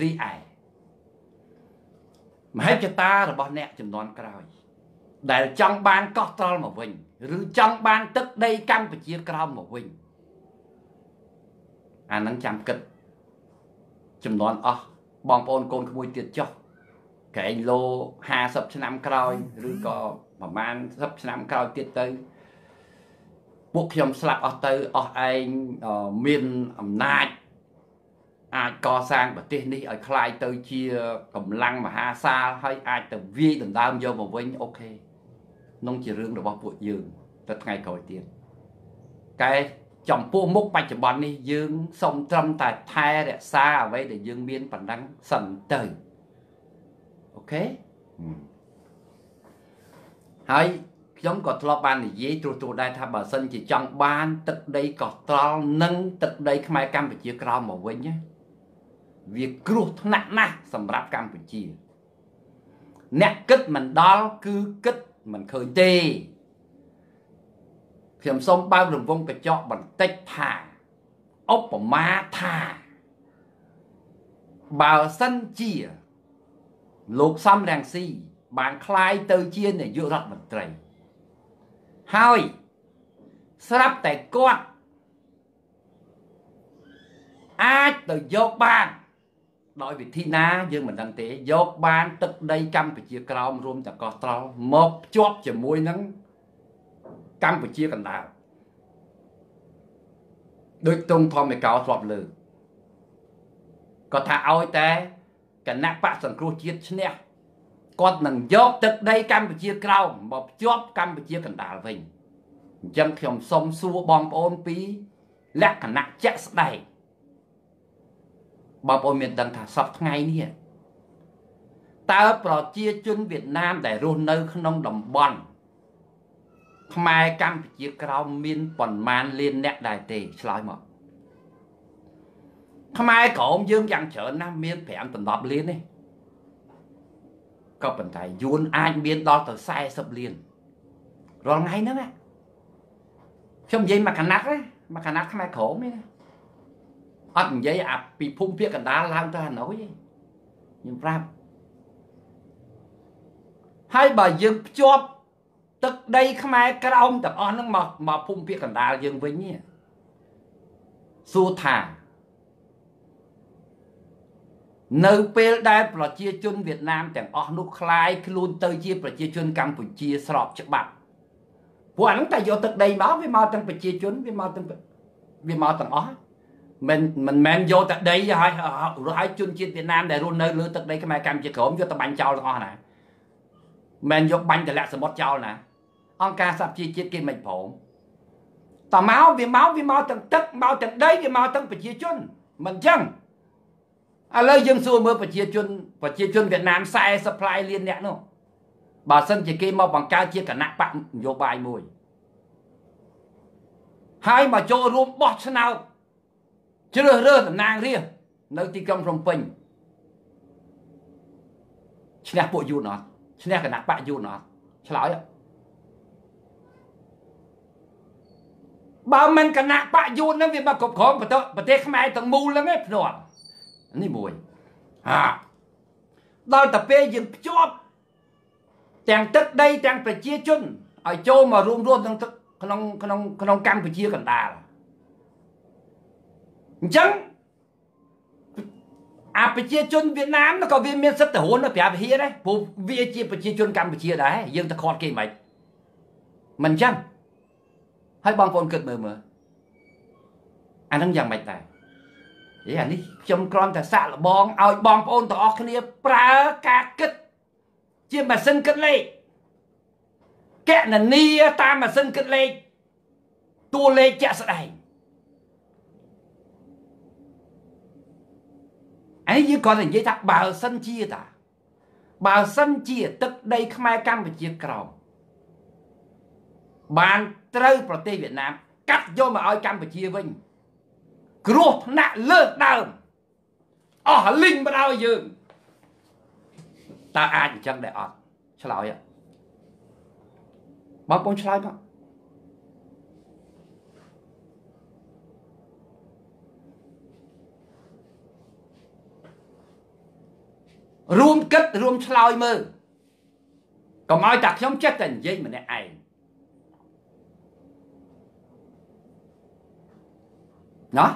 រីឯមហិច្ឆតារបស់អ្នកចំនួនក្រោយ ដែលចង់បានកោះត្រល់មកវិញឬចង់បានទឹកដីកម្ពុជាក្រោមមកវិញអានឹងចាំគិតចំនួនអស់បងប្អូនកូនក្មួយទៀតចុះកែងលោ50ឆ្នាំក្រោយឬក៏ប្រហែល10ឆ្នាំក្រោយទៀតទៅពួកខ្ញុំស្លាប់អស់ទៅអស់ឯងមានអំណាច អាចកសាងប្រទេសនេះឲ្យคล้ายទៅជាកម្លាំងមហាសាលហើយអាចទៅវាយដណ្ដើមយកមកវិញអូខេនោះជារឿងរបស់ពួកយើងទៅថ្ងៃក្រោយទៀតកែចំពោះមុខបច្ចុប្បន្ននេះយើងសូមត្រឹមតែថែរក្សាអ្វីដែលយើងមានប៉ុណ្ណឹងសិនទៅអូខេហើយខ្ញុំក៏ធ្លាប់បាននិយាយត្រួសត្រាដែរថាបើសិនជាចង់បានទឹកដីកោះត្រល់និងទឹកដីខ្មែរកម្ពុជាក្រោមមកវិញណា វាគ្រោះថ្នាក់ណាស់សម្រាប់កម្ពុជា អ្នកគិតមិនដល់គឺគិតមិនឃើញទេខ្ញុំសូមបើករង្វង់កញ្ចក់បន្តិចថាឧបមាថាបើសិនជាលោកសំរងស៊ីបានคลายទៅជានាយករដ្ឋមន្ត្រីហើយស្រាប់តែគាត់អាចទៅយកបាន ដោយវិធីណាយើងមិនដឹងទេយកបានទឹកដីកម្ពុជាក្រោមរួមទាំងកោះត្រល់មកភ្ជាប់ជាមួយនឹងកម្ពុជាកណ្ដាលដូចទងធម្មកោធ្លាប់លើគាត់ថាឲ្យតែគណៈបកសង្គ្រោះជាតិឈ្នះគាត់នឹងយកទឹកដីកម្ពុជាក្រោមមកភ្ជាប់កម្ពុជាកណ្ដាលវិញអញ្ចឹងខ្ញុំសូមសួរបងប្អូនពីលក្ខណៈជាក់ស្ដែង បងប្អូនមានដឹងថាសពថ្ងៃនេះតើប្រជាជនវៀតណាមដែលរស់នៅក្នុងតំបន់ខ្មែរកម្ពុជាក្រោមមានប៉ុន្មានលានអ្នកដែរទេឆ្លើយមកខ្មែរក្រមយើងយ៉ាងច្រើនណាស់មាន5ដល់10លានទេក៏ប៉ុន្តែយួនអាចមានដល់ទៅ40លានរាល់ថ្ងៃហ្នឹងខ្ញុំនិយាយមកកណាត់ណាមកកណាត់ខ្មែរក្រមនេះ អត់និយាយអាពីភូមិភាគកណ្ដាលឡើងទៅហាណូយទេខ្ញុំប្រាប់ហើយបើយើងភ្ជាប់ទឹកដីខ្មែរក្រោមទាំងអស់ហ្នឹងមកមកភូមិភាគកណ្ដាលយើងវិញសួរថានៅពេលដែលប្រជាជនវៀតណាមទាំងអស់នោះคลายខ្លួនទៅជាប្រជាជនកម្ពុជាស្របច្បាប់ពួកអាហ្នឹងតែយកទឹកដីមកវាមកទាំងប្រជាជនវាមកទាំងវាមកទាំងអស់ មិនមិនមែនយកតែដីហើយហើយជនជាតិវៀតណាមដែលរស់នៅលើទឹកដីខ្មែរកម្ពុជាក្រមយកទៅបាញ់ចោលទាំងអស់ណាមិនយកបាញ់តម្លាក់សមុទ្រចោលណាអង្គការសហជីវជាតិគេមិនព្រមតមកវាមកវាមកទាំងទឹកមកទាំងដីវាមកទាំងប្រជាជនមិនអញ្ចឹងឥឡូវយើងសួរមើលប្រជាជនប្រជាជនវៀតណាម40 ply លានអ្នកនោះបើសិនជាគេមកបង្កើតជាគណៈបកនយោបាយមួយហើយមកចូលរួមបោះឆ្នោត ជ្រើសរើសតំណាងរាស្ត្រនៅទីក្រុងភ្នំពេញឈ្នះពួកយូនអត់ឈ្នះគណៈបកយូនអត់ឆ្លើយបើមិនគណៈបកយូនហ្នឹងវាមកគ្រប់គ្រងប្រទេសខ្មែរទាំងមូលហ្នឹងឯងភ្នាល់នេះមួយហាដល់តែពេលយើងភ្ជាប់ទាំងទឹកដីទាំងប្រជាជនឲ្យចូលមករួមរស់ក្នុងទឹកក្នុងក្នុងក្នុងកម្ពុជាកណ្ដាល អញ្ចឹងអាប្រជាជនវៀតណាមក៏វាមានសិទ្ធិទៅរស់នៅប្រាវិហារដែរព្រោះវាជាប្រជាជនកម្ពុជាដែរយើងទៅខាត់គេមិនមិនអញ្ចឹងហើយបងប្អូនគិតមើលមើលអានឹងយ៉ាងម៉េចដែរយេអានេះខ្ញុំគ្រាន់តែសាក់លបងឲ្យបងប្អូនទាំងអស់គ្នាប្រើការគិត ជាម៉ាស៊ីនគិតលេខកណនីតាមម៉ាស៊ីនគិតលេខតួលេខជាក់ស្ដែង អីយើងគាត់និយាយថាបើសិនជាតាបើសិនជាទឹកដីខ្មែរកម្ពុជាក្រោមបានត្រូវប្រទេសវៀតណាមកាត់យកមកឲ្យកម្ពុជាវិញគ្រោះថ្នាក់លើកដើមអស់លីងបដ ாய் យើងតើអាចអញ្ចឹងដែរអត់ឆ្លើយបងប្អូនឆ្លើយមក រួមគិតរួមឆ្លើយមើលកុំឲ្យតែខ្ញុំចិត្តតែនិយាយម្នាក់ឯងណា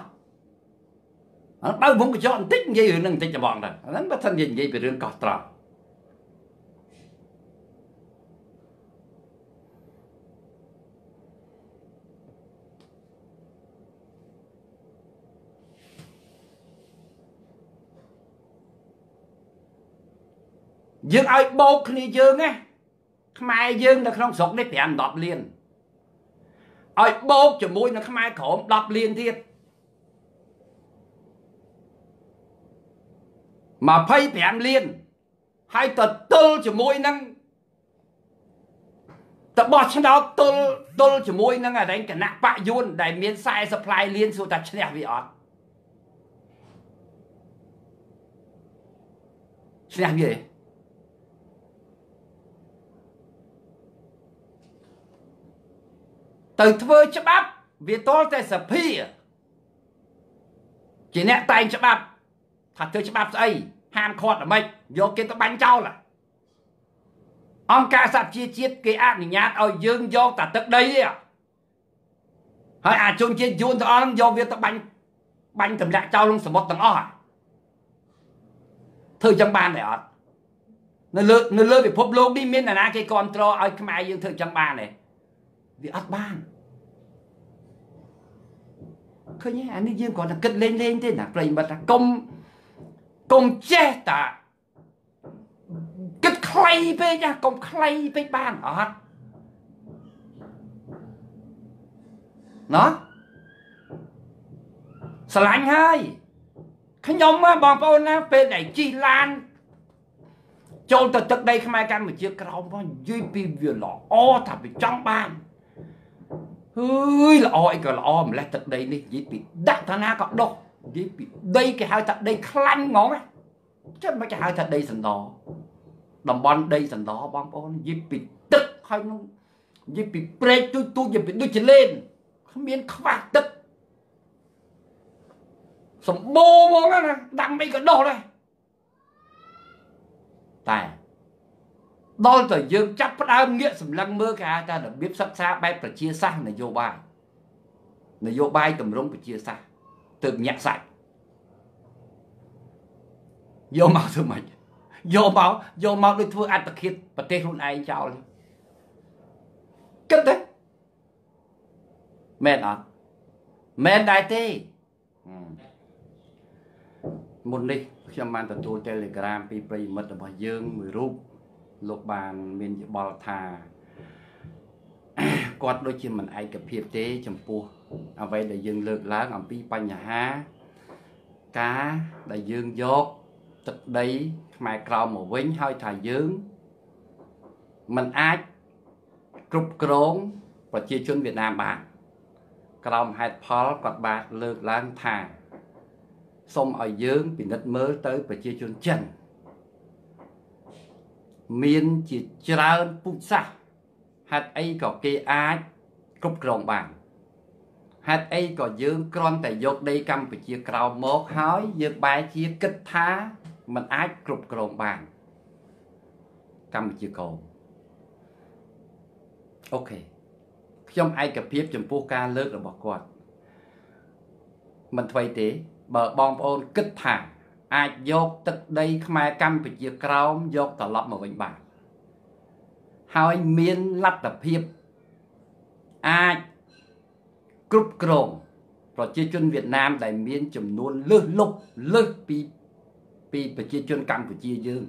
អត់បើវងកញ្ចក់បន្តិចនិយាយរឿងហ្នឹងបន្តិចច្បងទៅហ្នឹងបើថានិយាយនិយាយពីរឿងកោះត្រល់ យើងឲ្យបោកគ្នាយើងណាខ្មែរយើងនៅក្នុងស្រុកនេះ5 10លានឲ្យបោកជាមួយនឹងខ្មែរក្រម10លានទៀត25លានហើយទៅទល់ជាមួយនឹងតបោះឆ្នោតទល់ទល់ជាមួយនឹងអរិញគណៈបកយួនដែលមាន40ផ្លាយលានសួរថាឈ្នះវាអត់ឈ្នះវាទេ ទៅធ្វើច្បាប់វាតលតែសភាជាអ្នកតែងច្បាប់ថាធ្វើច្បាប់ស្អីហាមឃាត់អ្មេចយកគេទៅបាញ់ចោលអង្គការសហជីវជាតិគេអនុញ្ញាតឲ្យយើងយកតែទឹកដីទេហើយអាជនជាតិយួនទាំងអស់ហ្នឹងយកវាទៅបាញ់បាញ់តម្លាក់ចោលក្នុងសមុទ្រទាំងអស់ធ្វើចឹងបានទេអត់នៅលើនៅលើពិភពលោកនេះមានអ្នកណាគេគ្រប់គ្រងឲ្យខ្មែរយើងធ្វើចឹងបានទេ វាអត់បានឃើញអានេះយើងគ្រាន់តែគិតលេងលេងទេណាប្រិមិត្តថាកុំកុំចេះតាគិតខ្លីពេកណាកុំខ្លីពេកបានអត់ណោះស្រឡាញ់ហើយខ្ញុំបងប្អូនណាពេលដែលជិះឡានចូលទៅទឹកដីខ្មែរកម្ពុជាក្រោមផងនិយាយពីវាល្អថាវាចង់បាន អើយល្អអីក៏ល្អម្លេះទឹកដីនេះនិយាយពីដាក់តាណាក៏ដុះនិយាយពីដីគេហៅថាដីខ្លាញ់ហ្មងចឹងមិនគេហៅថាដីសណ្ដោតំបន់ដីសណ្ដោបងប្អូននិយាយពីទឹកហើយនោះនិយាយពីព្រែកទូចទូចនិយាយពីដូចចលេនគ្មានខ្វះទឹកសម្បូរហ្មងណាដាំអីក៏ដុះដែរតែ ដល់ទៅយើងចាប់ផ្ដើមងាកសម្លឹងមើលគេហៅថារបៀបសិក្សាបែបប្រជាសាស្ត្រនយោបាយនយោបាយតម្រង់ប្រជាសាស្ត្រទើបញាក់សាច់យកមកធ្វើម៉េចយកមកយកមកដូចធ្វើអត្តឃាតប្រទេសខ្លួនឯងចោលគិតទេមែនអត់មែនដែរទេមុននេះខ្ញុំបានទទួល Telegram ពីប្រិយមិត្តរបស់យើងមួយរូប លោកបានមានយោបល់ថាគាត់ដូចជាមិនឯកភាពទេចំពោះអ្វីដែលយើងលើកឡើងអំពីបញ្ហាការដែលយើងយកទឹកដីខ្មែរក្រោមមកវិញហើយថាយើងមិនអាចគ្រប់គ្រងប្រជាជនវៀតណាមបានក្រោមហេតុផលគាត់បានលើកឡើងថាសូមឲ្យយើងពិនិត្យមើលទៅប្រជាជនចិន មានជាច្រើនពុជសាសហេតុអីក៏គេអាចគ្រប់គ្រងបានហេតុអីក៏យើងគ្រាន់តែយកដីកម្ពុជាក្រោមមកហើយយើងបែរជាគិតថាมันអាចគ្រប់គ្រងបានកម្ពុជាក្រោមអូខេខ្ញុំឯកភាពចំពោះការលើករបស់គាត់មិនថ្មីទេ បើបងប្អូនគិតថា អាចយកទឹកដីខ្មែរកម្ពុជាក្រោមយកត្រឡប់មកវិញបានហើយមានលទ្ធភាពអាចគ្រប់គ្រងប្រជាជនវៀតណាមដែលមានចំនួនលើសលុបលើសពីពីប្រជាជនកម្ពុជាយើង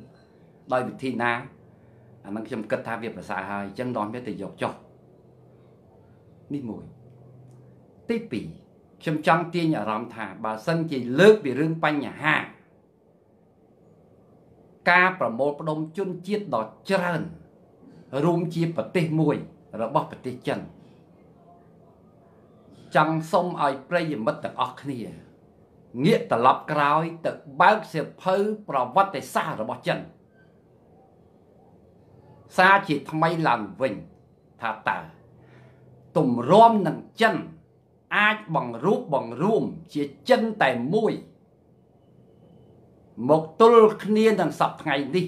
ដោយវិធីណាអានឹងខ្ញុំគិតថាវាប្រសើរហើយអញ្ចឹងនាំវាទៅយកចុះនេះមួយទី2ខ្ញុំចង់ទាញអារម្មណ៍ថាបើសិនជាលើកពីរឿងបញ្ហា ការប្រមូលផ្ដុំជនជាតិដ៏ច្រើនរួមជាប្រទេសមួយរបស់ប្រទេសចិនចង់សុំឲ្យប្រិយមិត្តទាំងអស់គ្នាងាកត្រឡប់ក្រោយទៅបើកសៀវភៅប្រវត្តិសាស្ត្ររបស់ចិនសារជាថ្មីឡើងវិញថាតើទម្រាំនឹងចិនអាចបង្រួបបង្រួមជាចិនតែមួយ មកទល់គ្នានឹងសប្ថ្ងៃនេះ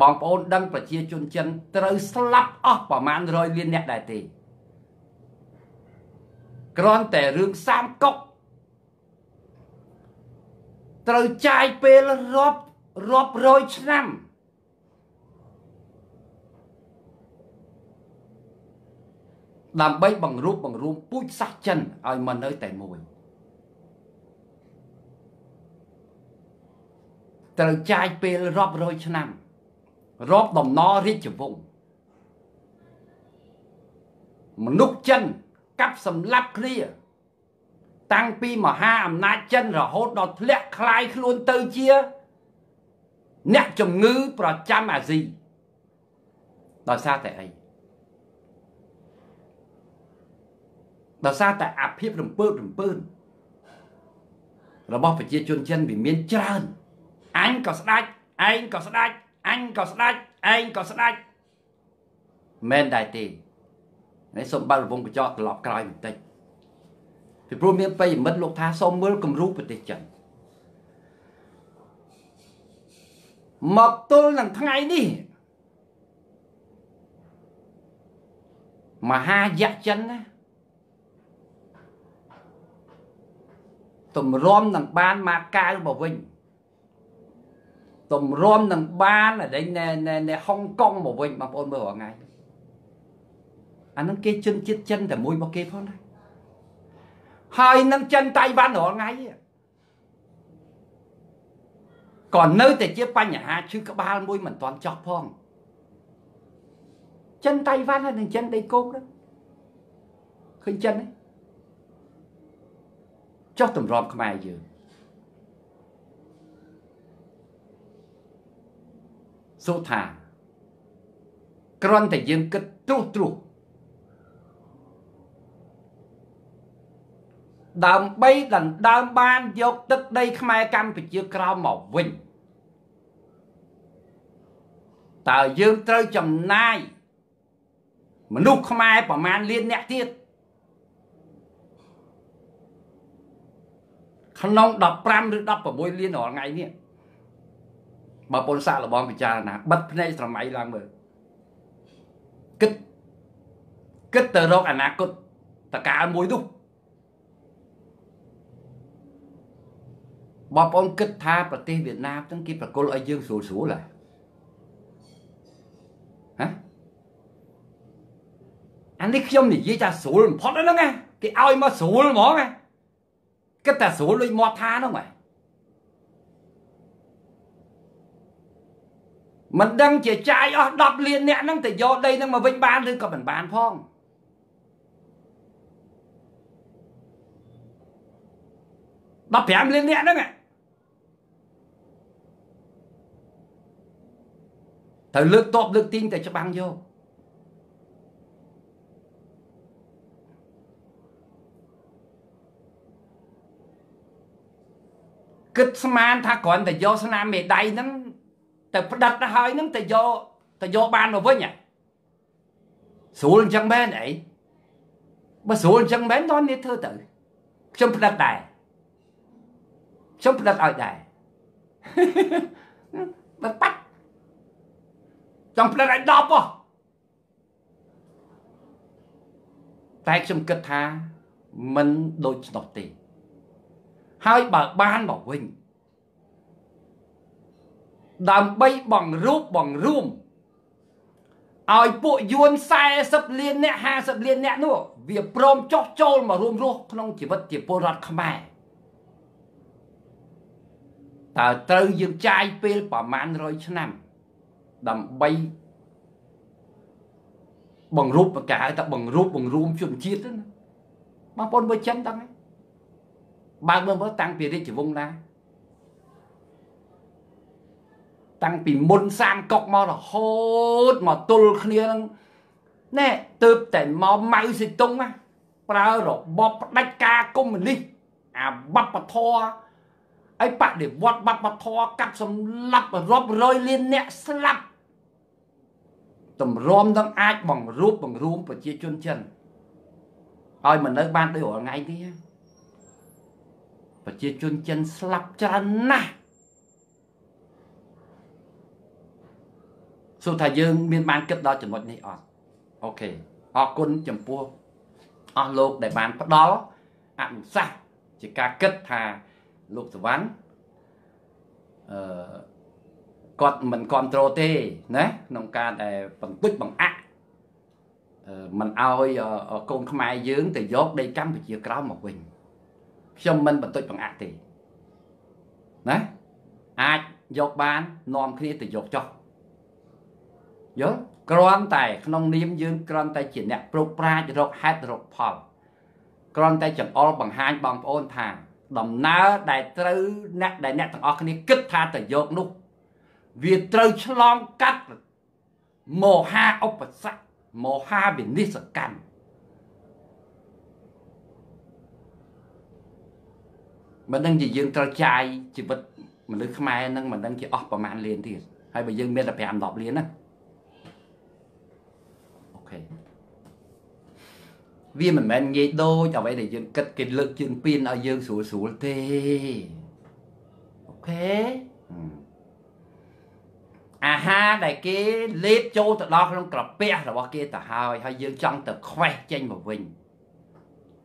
បងប្អូនដឹងប្រជាជនចិនត្រូវស្លាប់អស់ប្រមាណ100លានអ្នកដែរទេគ្រាន់តែរឿងសាមកុកត្រូវចាយពេលរាប់រាប់រយឆ្នាំដើម្បីបង្រួបបង្រួមពូជសាសចិនឲ្យមកនៅតែមួយ ត្រូវចាយពេលរាប់រយឆ្នាំរាប់ដំណររាជវង្សមនុស្សចិនកាប់សម្លាប់គ្នាតាំងពីមហាអំណាចចិនរហូតដល់ធ្លាក់คลายខ្លួនទៅជា អ្នកជំងឺប្រចាំអាស៊ីដោយសារតែអីដោយសារតែអាភិបរំពើរំពើរបស់ប្រជាជនចិនវាមានច្រើន អញក៏ស្ដាច់ឯងក៏ស្ដាច់អញក៏ស្ដាច់ឯងក៏ស្ដាច់មែនដែរទេនេះសូមបើករវងកញ្ចក់ត្រឡប់ក្រោយបន្តិចពីព្រោះមានប្រិមិត្តលោកថាសូមមើលគំរូប្រទេសចិនមកទល់នឹងថ្ងៃនេះមហាយៈចិនណាទម្រាំនឹងបានមកកៅមកវិញ ទម្រាំនឹងបានអីនៅនៅហុងកុងមកវិញបងប្អូនមើលរាល់ថ្ងៃអានឹងគេជនជាតិចិនតែមួយរបស់គេផងដែរហើយនឹងចិនតៃវ៉ាន់រាល់ថ្ងៃក៏នៅតែជាបញ្ហាឈឺក្បាលមួយមិនទាន់ចប់ផងចិនតៃវ៉ាន់ហើយនឹងចិនដីគោកហ្នឹងឃើញចិនទេចុះតម្រាំខ្មែរយើង សូថាគ្រាន់តែយើងគិតត្រុសត្រុសដើម្បីដណ្ដើមបានយកទឹកដីខ្មែរកម្ពុជាក្រោមមកវិញតើយើងត្រូវចំណាយមនុស្សខ្មែរប្រមាណលានអ្នកទៀតក្នុង15ឬ16លានរាល់ថ្ងៃនេះ បើពុនសាកលបងពិចារណាបិទភ្នែកស្រមៃឡើងមើលគិតគិតទៅរកអនាគតតកាលមួយនោះបងប្អូនគិតថាប្រទេសវៀតណាមទាំងគេប្រគល់ឲ្យយើងស្រួលស្រួលហ៎ហ៎អានេះខ្ញុំនិយាយថាស្រួលបំផុតហ្នឹងណាគេឲ្យមកស្រួលហ្មងណាគិតតែស្រួលដូចមាត់ថាហ្នឹងហ៎ មិនដឹងជាចាយអស់10លានអ្នកហ្នឹងទៅយកដីហ្នឹងមកវិញបានឬក៏មិនបានផង15លានអ្នកហ្នឹងត្រូវលើកតបលើកទីងតែច្បាំងយកគិតស្មានថាគ្រាន់តែយកស្នាមមេដៃហ្នឹង ទៅផ្ដិតទៅហើយហ្នឹងទៅយកទៅយកបានមកវិញស្រួលអញ្ចឹងមែនអីបើស្រួលអញ្ចឹងមែនតើនេះធ្វើទៅខ្ញុំផ្ដិតដែរខ្ញុំផ្ដិតឲ្យដែរបើប៉ាត់ចង់ផ្ដិតឲ្យ10ហ៎តែខ្ញុំគិតថាមិនដូចស្ដោះទេហើយបើបានមកវិញ ដើម្បីបង្រួបបង្រួមឲ្យពួកយួន40លានអ្នក50លានអ្នកនោះវាព្រមចោះចូលមករួមរស់ក្នុងជីវិតជាពលរដ្ឋខ្មែរតើត្រូវយើងចាយពេលប្រមាណ100ឆ្នាំ ដើម្បីបង្រួបប្រកែថាបង្រួបបង្រួមជនជាតិណាបងប្អូនមើលចិនដឹងទេបើមើលមើលតាំងពីរាជវង្សណា តាំងពីមុនសាមកុកមករហូតមកទល់គ្នានឹងណែទៅតែមកម៉ៅសេតុងណាប្រើរបបផ្ដាច់ការកុម្មុយនីសអាបបធរឲ្យបដិវត្តបបធរកាត់សម្លាប់រាប់រយលានអ្នកស្លាប់តម្រាំនឹងអាចបង្រួបបង្រួមប្រជាជនចិនឲ្យមិននៅបានដូចរាល់ថ្ងៃនេះប្រជាជនចិនស្លាប់ច្រើនណាស់ សួរថាយើងមានបានគិតដល់ចំណុចនេះអត់អូខេអរគុណចំពោះអស់លោកដែលបានផ្ដល់អនុសាសន៍ជាការគិតថាលោកសវណ្ណអឺគាត់មិនគ្រប់គ្រងទេណាក្នុងការដែលបន្ទុចបង្អាក់មិនឲ្យកូនខ្មែរយើងទៅយកដីកម្ពុជាក្រោមមកវិញខ្ញុំមិនបន្ទុចបង្អាក់ទេណាអាចយកបាននាំគ្នាទៅយកចោះ យល់គ្រាន់តែក្នុងនាមយើងគ្រាន់តែជាអ្នកប្រុកប្រាជ្ញរកហេតុរកផលគ្រាន់តែចង្អុលបង្ហាញបងប្អូនថា ដំណើរដែលត្រូវអ្នកដែលអ្នកទាំងអស់គ្នាគិតថាទៅយកនោះ វាត្រូវឆ្លងកាត់មហាឧបសគ្គមហាវិនិស្សកម្មមិនដឹងជាយើងត្រូវចាយជីវិតមនុស្សខ្មែរនឹងមិនដឹងជាអស់ប្រមាណលានទៀតហើយបើយើងមានតែ5 10លានណាអូខេ វាមិនមែនងាយដូចអ្វីដែលយើងគិតគេលើកជើងពៀនឲ្យយើងស្រួលស្រួលទេអូខេអាហារដែលគេលេបចូលទៅដល់ក្នុងក្រពះរបស់គេទៅហើយហើយយើងចង់ទៅខ្វេះចេញមកវិញ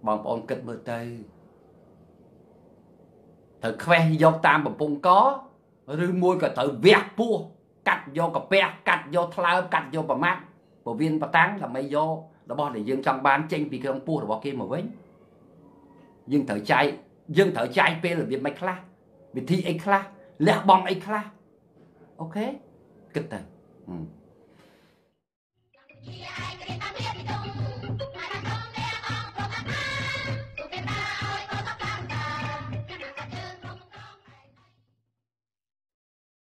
បងប្អូនគិតមើលទៅត្រូវខ្វេះយកតាមបំពង់កឬមួយក៏ត្រូវវះពោះកាត់យកកាពះកាត់យកថ្លើមកាត់យកប្រមាត់ពវៀនបតាំងដើម្បីយក របស់ដែលយើងចង់បានចេញពីក្នុងពោះរបស់គេមកវិញយើងត្រូវចាយយើងត្រូវចាយពេលរបៀបមិនខ្លះវិធីអីខ្លះលះបង់អីខ្លះអូខេគិតទៅកម្ពុជា